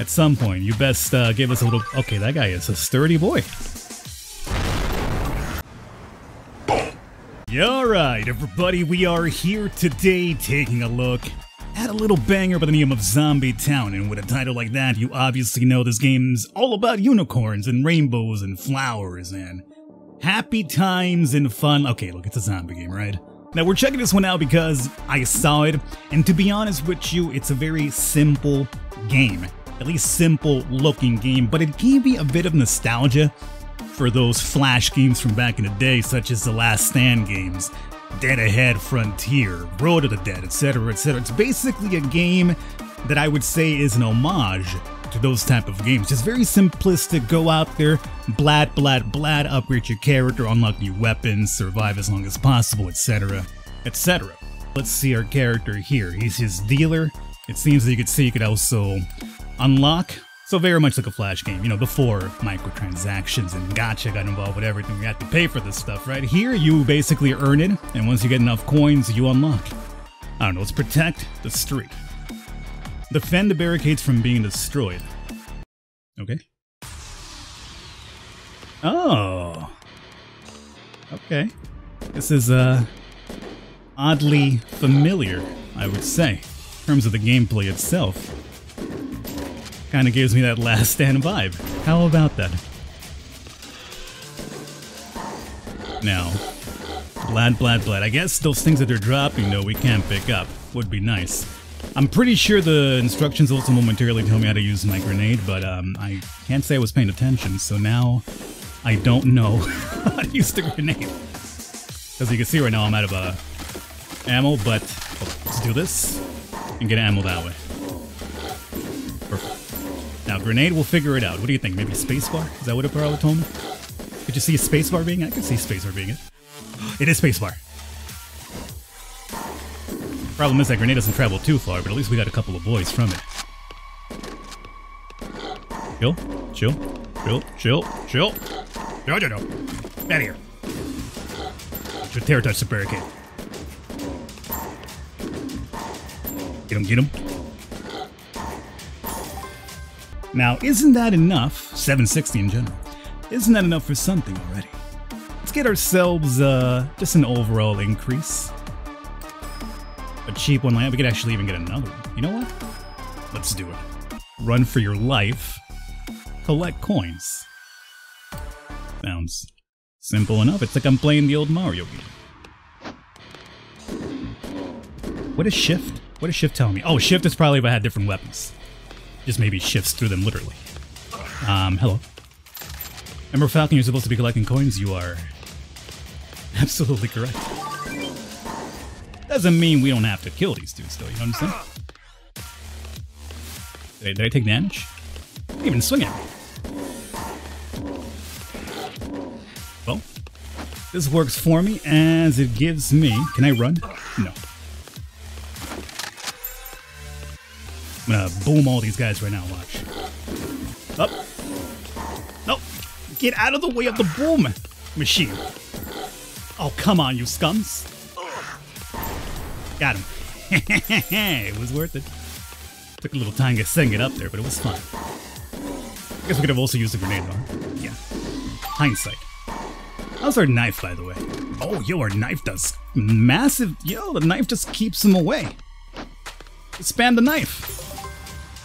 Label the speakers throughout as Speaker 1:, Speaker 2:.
Speaker 1: At some point, you best uh, give us a little. Okay, that guy is a sturdy boy. Alright, everybody, we are here today taking a look at a little banger by the name of Zombie Town. And with a title like that, you obviously know this game's all about unicorns and rainbows and flowers and happy times and fun. Okay, look, it's a zombie game, right? Now, we're checking this one out because I saw it, and to be honest with you, it's a very simple game. At least simple looking game, but it gave me a bit of nostalgia for those flash games from back in the day, such as the Last Stand games, Dead Ahead Frontier, Road to the Dead, etc., etc. It's basically a game that I would say is an homage to those type of games. Just very simplistic, go out there, blad, blad, blad, upgrade your character, unlock new weapons, survive as long as possible, etc., etc. Let's see our character here. He's his dealer. It seems that you could see you could also unlock so very much like a flash game, you know, before microtransactions and gacha got involved with everything, you had to pay for this stuff, right? Here, you basically earn it, and once you get enough coins, you unlock. I don't know, let's protect the street. Defend the barricades from being destroyed. Okay. Oh. Okay. This is, uh, oddly familiar, I would say, in terms of the gameplay itself. Kind of gives me that last stand vibe. How about that? Now, blad, blad, blad. I guess those things that they're dropping, though, we can't pick up. Would be nice. I'm pretty sure the instructions also momentarily tell me how to use my grenade, but um, I can't say I was paying attention, so now I don't know how to use the grenade. As you can see right now, I'm out of uh, ammo, but let's do this and get ammo that way. Perfect. Grenade, we'll figure it out. What do you think? Maybe spacebar? Is that what it probably told me? Could you see a spacebar being? I could see spacebar being it. It is spacebar. Problem is that grenade doesn't travel too far, but at least we got a couple of boys from it. Chill, chill, chill, chill, chill. No, no, no. Out of here. Should tear touch the barricade. Get him, get him. Now, isn't that enough? 760 in general. Isn't that enough for something already? Let's get ourselves uh, just an overall increase. A cheap one. We could actually even get another one. You know what? Let's do it. Run for your life. Collect coins. Sounds simple enough. It's like I'm playing the old Mario game. What is shift? What does shift tell me? Oh, shift is probably if I had different weapons. Just maybe shifts through them literally. Um, hello. Remember Falcon, you're supposed to be collecting coins? You are absolutely correct. Doesn't mean we don't have to kill these dudes though, you know what I'm saying? Did I, did I take damage? I didn't even swing at me. Well, this works for me as it gives me... Can I run? No. I'm gonna boom all these guys right now, watch. Up. No! Get out of the way of the boom machine. Oh, come on, you scums. Got him. it was worth it. Took a little time to setting it up there, but it was fun. I guess we could have also used a grenade bar. Yeah. Hindsight. How's our knife, by the way? Oh, yo, our knife does massive... Yo, the knife just keeps him away. Spam the knife.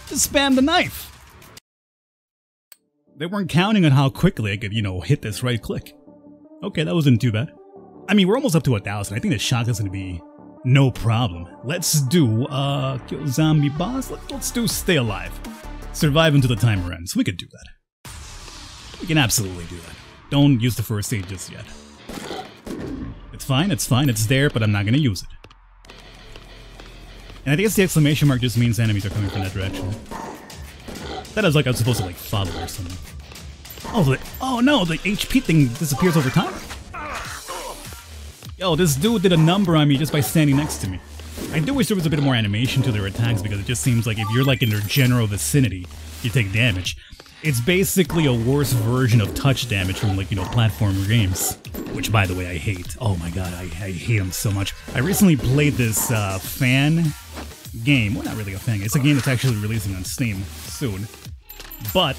Speaker 1: Just spam the knife. They weren't counting on how quickly I could, you know, hit this right click. Okay, that wasn't too bad. I mean, we're almost up to a thousand. I think the shotgun's gonna be no problem. Let's do, uh, kill zombie boss. Let, let's do stay alive. Survive until the timer ends. We could do that. We can absolutely do that. Don't use the first aid just yet. It's fine, it's fine, it's there, but I'm not gonna use it. And I guess the exclamation mark just means enemies are coming from that direction. That is like I was supposed to like follow or something. Oh, the, oh no, the HP thing disappears over time? Yo, this dude did a number on me just by standing next to me. I do wish there was a bit more animation to their attacks because it just seems like if you're like in their general vicinity, you take damage. It's basically a worse version of touch damage from like, you know, platformer games. Which, by the way, I hate. Oh my god, I, I hate them so much. I recently played this uh, fan game. Well, not really a fan. It's a game that's actually releasing on Steam soon. But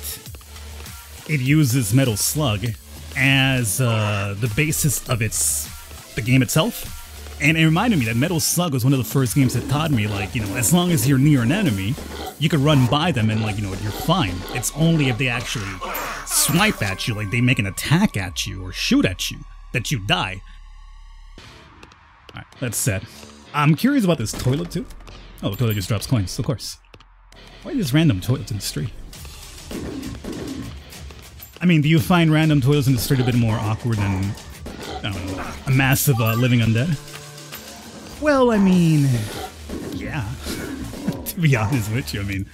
Speaker 1: it uses Metal Slug as uh, the basis of its the game itself. And it reminded me that Metal Slug was one of the first games that taught me, like, you know, as long as you're near an enemy, you can run by them and, like, you know, you're fine. It's only if they actually swipe at you, like they make an attack at you or shoot at you, that you die. Alright, that's set. I'm curious about this toilet, too. Oh, the toilet just drops coins, of course. Why just random toilets in the street? I mean, do you find random toilets in the street a bit more awkward than, I don't know, a massive uh, living undead? Well, I mean, yeah. to be honest with you, I mean,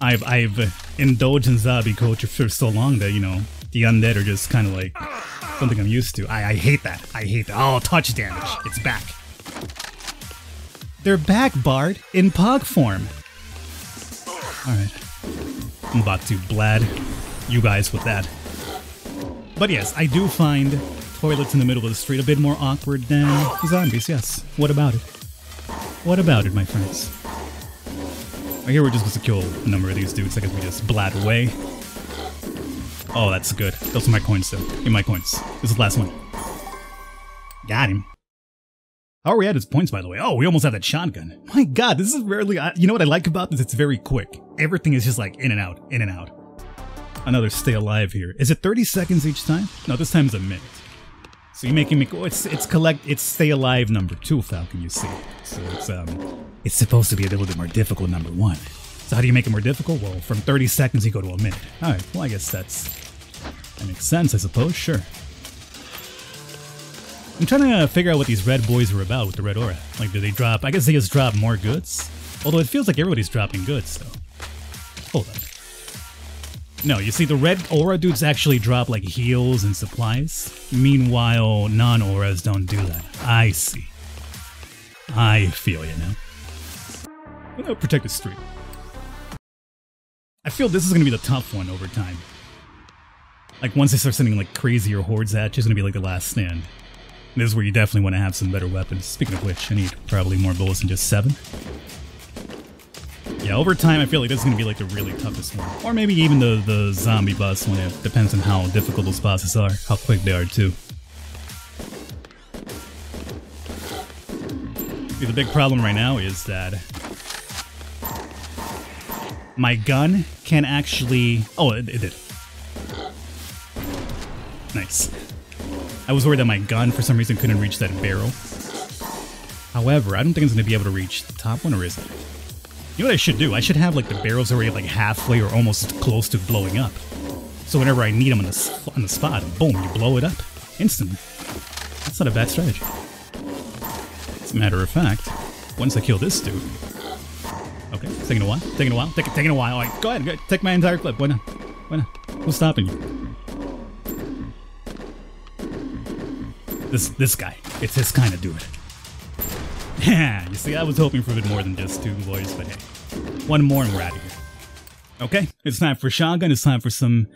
Speaker 1: I've I've uh, indulged in zombie culture for so long that you know the undead are just kind of like something I'm used to. I I hate that. I hate that. Oh, touch damage. It's back. They're back, Bard, in Pog form. All right, I'm about to blad you guys with that. But yes, I do find toilets in the middle of the street a bit more awkward than zombies, yes. What about it? What about it, my friends? I hear we're just supposed to kill a number of these dudes, I guess we just blad away. Oh, that's good. Those are my coins, though. Give my coins. This is the last one. Got him. How are we at his points, by the way? Oh, we almost have that shotgun. My god, this is rarely... You know what I like about this? It's very quick. Everything is just like in and out, in and out. Another stay alive here. Is it 30 seconds each time? No, this time is a minute. So you're making me. It's it's collect. It's stay alive number two, Falcon. You see. So it's um, it's supposed to be a little bit more difficult number one. So how do you make it more difficult? Well, from 30 seconds you go to a minute. All right. Well, I guess that's that makes sense. I suppose. Sure. I'm trying to figure out what these red boys are about with the red aura. Like, do they drop? I guess they just drop more goods. Although it feels like everybody's dropping goods. So hold on. No, you see, the red aura dudes actually drop like heals and supplies. Meanwhile, non auras don't do that. I see. I feel you now. Protect the street. I feel this is gonna be the tough one over time. Like once they start sending like crazier hordes at you, it's gonna be like the last stand. This is where you definitely want to have some better weapons. Speaking of which, I need probably more bullets than just seven. Yeah, over time, I feel like this is going to be like the really toughest one. Or maybe even the, the zombie boss one. It depends on how difficult those bosses are, how quick they are too. See, the big problem right now is that my gun can actually... Oh, it, it did. Nice. I was worried that my gun, for some reason, couldn't reach that barrel. However, I don't think it's going to be able to reach the top one, or is it? You know what I should do? I should have like the barrels already like halfway or almost close to blowing up. So whenever I need them on the, on the spot, boom, you blow it up instantly. That's not a bad strategy. As a matter of fact, once I kill this dude... Okay, taking a while, taking a while, take, taking a while. All right, go ahead, go ahead, take my entire clip. Why not? Why not? Who's stopping you? This, this guy. It's his kind of dude. Yeah, you see, I was hoping for a bit more than just two boys, but hey. One more and we're out of here. Okay, it's time for shotgun, it's time for some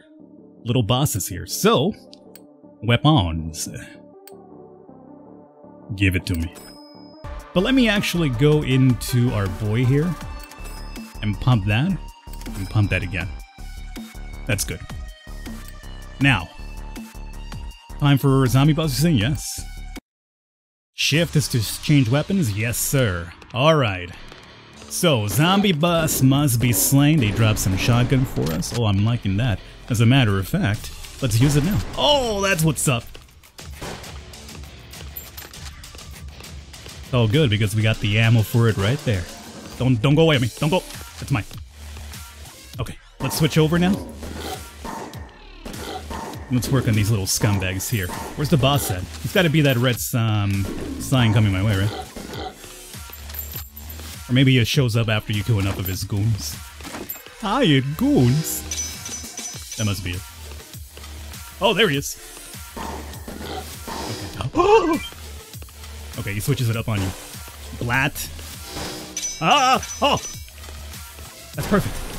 Speaker 1: little bosses here. So, weapons. Give it to me. But let me actually go into our boy here and pump that and pump that again. That's good. Now, time for zombie bosses? Yes. Shift is to change weapons? Yes, sir. Alright. So, zombie Boss must be slain. They dropped some shotgun for us. Oh, I'm liking that. As a matter of fact, let's use it now. Oh, that's what's up. Oh, good, because we got the ammo for it right there. Don't don't go away at me. Don't go. That's mine. Okay, let's switch over now. Let's work on these little scumbags here. Where's the boss at? It's gotta be that red um, sign coming my way, right? Or maybe it shows up after you kill enough of his goons. Hired goons? That must be it. Oh, there he is. Okay. okay, he switches it up on you. Blat. Ah! Oh! That's perfect.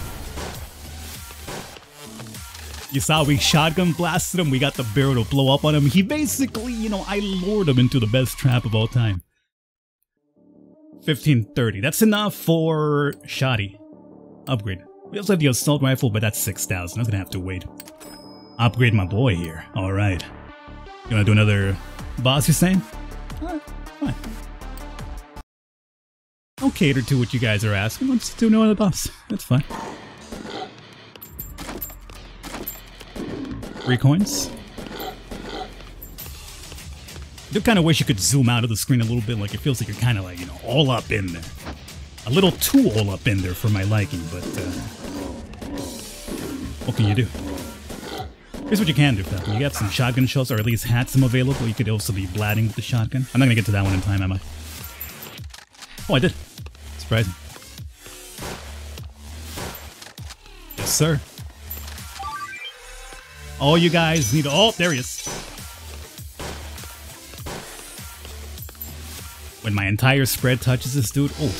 Speaker 1: You saw we shotgun blasted him, we got the barrel to blow up on him. He basically, you know, I lured him into the best trap of all time. 1530. That's enough for Shotty. Upgrade. We also have the assault rifle, but that's 6,000. I'm gonna have to wait. Upgrade my boy here. Alright. You wanna do another boss, you're saying? Alright, fine. I'll cater to what you guys are asking. Let's do another boss. That's fine. Three coins. I do kind of wish you could zoom out of the screen a little bit. Like, it feels like you're kind of like, you know, all up in there. A little too all up in there for my liking, but, uh, What can you do? Here's what you can do, Falcon. You got some shotgun shells, or at least had some available. You could also be blatting with the shotgun. I'm not gonna get to that one in time, am I? Oh, I did. Surprising. Yes, sir. All you guys need to... Oh, there he is. When my entire spread touches this dude... Oh.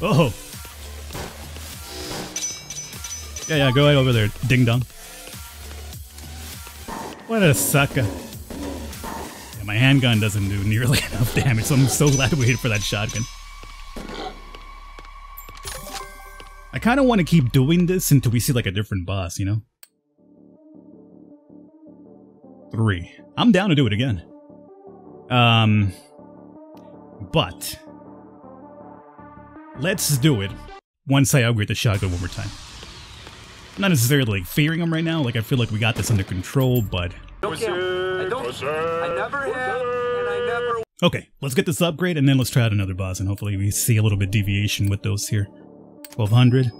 Speaker 1: Oh. Yeah, yeah, go right over there, ding-dong. What a sucker. Yeah, my handgun doesn't do nearly enough damage, so I'm so glad we waited for that shotgun. I kind of want to keep doing this until we see like a different boss, you know? Three. I'm down to do it again. Um, but let's do it once I upgrade the shotgun one more time. I'm not necessarily like fearing him right now. Like I feel like we got this under control, but
Speaker 2: Don't kill him. I don't. I never have, and I never.
Speaker 1: okay, let's get this upgrade and then let's try out another boss and hopefully we see a little bit deviation with those here. 1200.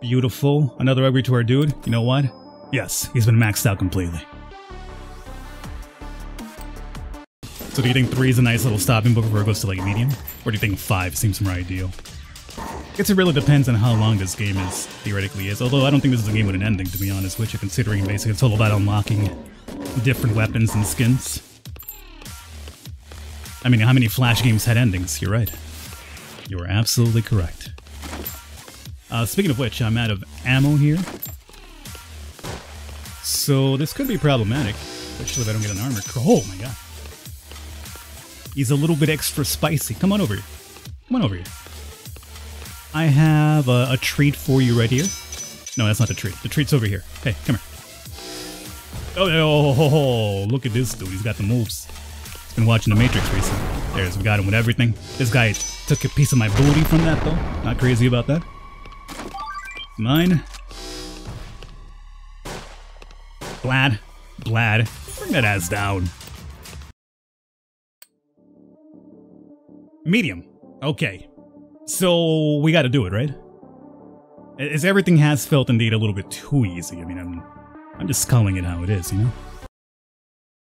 Speaker 1: Beautiful. Another upgrade to our dude. You know what? Yes, he's been maxed out completely. So do you think three is a nice little stopping book before it goes to like medium? Or do you think five seems more ideal? I guess it really depends on how long this game is, theoretically is. Although I don't think this is a game with an ending, to be honest with you, considering basically it's all about unlocking different weapons and skins. I mean, how many Flash games had endings? You're right. You are absolutely correct. Uh, speaking of which, I'm out of ammo here. So this could be problematic, especially if I don't get an armor. Oh my god. He's a little bit extra spicy. Come on over here. Come on over here. I have a, a treat for you right here. No, that's not the treat. The treat's over here. Hey, come here. Oh, oh, oh, oh, look at this dude. He's got the moves. He's been watching The Matrix recently. There's, we got him with everything. This guy took a piece of my booty from that, though. Not crazy about that. Mine. Blad. Blad. Bring that ass down. Medium. Okay. So we got to do it, right? As everything has felt indeed a little bit too easy. I mean, I'm, I'm just calling it how it is, you know?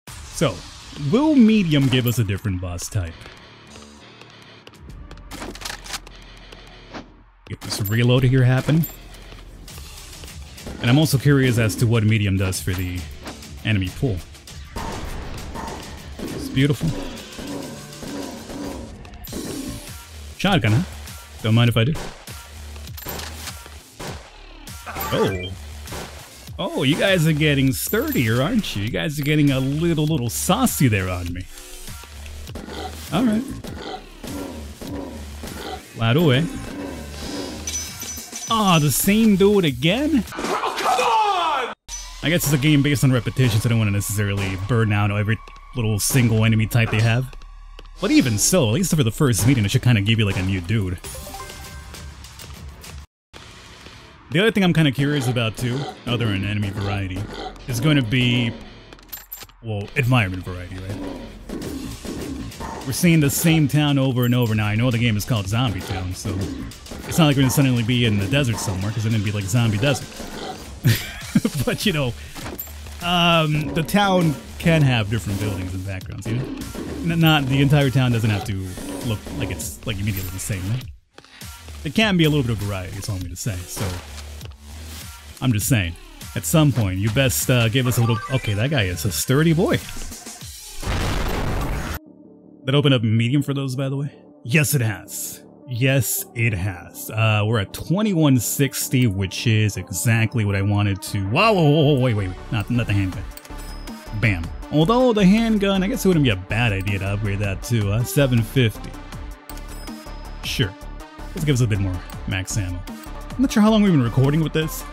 Speaker 1: So, will medium give us a different boss type? Get this reload here happen. And I'm also curious as to what medium does for the enemy pool. It's beautiful. Shotgun, huh? Don't mind if I do. Oh. Oh, you guys are getting sturdier, aren't you? You guys are getting a little, little saucy there on me. Alright. Loud away. Ah, the same dude again? Oh, come on! I guess it's a game based on repetition, so I don't want to necessarily burn out every little single enemy type they have. But even so, at least for the first meeting, it should kind of give you like a new dude. The other thing I'm kind of curious about too, other than enemy variety, is going to be, well, environment variety, right? We're seeing the same town over and over. Now, I know the game is called Zombie Town, so it's not like we're going to suddenly be in the desert somewhere, because then it'd be like Zombie Desert. but, you know, um, the town can have different buildings and backgrounds, know? Not, the entire town doesn't have to look like it's, like, immediately the same? There can be a little bit of variety, is all I'm going to say, so... I'm just saying. At some point, you best uh, give us a little... Okay, that guy is a sturdy boy. That opened up medium for those, by the way? Yes, it has. Yes, it has. Uh, we're at 2160, which is exactly what I wanted to... Whoa, whoa, whoa, whoa wait, wait, wait. Not, not the handgun. Bam. Although the handgun, I guess it wouldn't be a bad idea to upgrade that to uh, 750. Sure. Let's give us a bit more max ammo. I'm not sure how long we've been recording with this,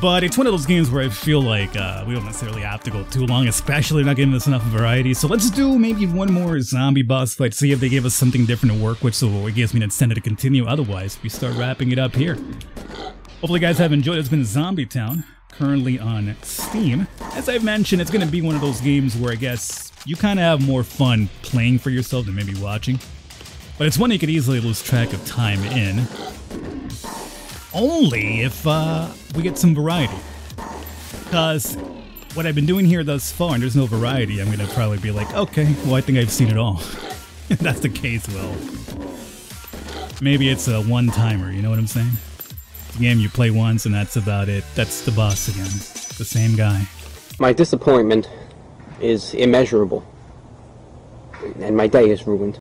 Speaker 1: but it's one of those games where I feel like uh, we don't necessarily have to go too long, especially not giving us enough variety. So let's do maybe one more zombie boss fight, see if they give us something different to work with so it gives me an incentive to continue. Otherwise, we start wrapping it up here. Hopefully you guys have enjoyed. It's been Zombie Town, currently on Steam. As I've mentioned, it's going to be one of those games where I guess you kind of have more fun playing for yourself than maybe watching. But it's one you could easily lose track of time in only if uh, we get some variety. Because what I've been doing here thus far, and there's no variety, I'm going to probably be like, okay, well, I think I've seen it all. if that's the case, well, maybe it's a one-timer, you know what I'm saying? The game you play once and that's about it. That's the boss again. The same guy.
Speaker 3: My disappointment is immeasurable. And my day is ruined.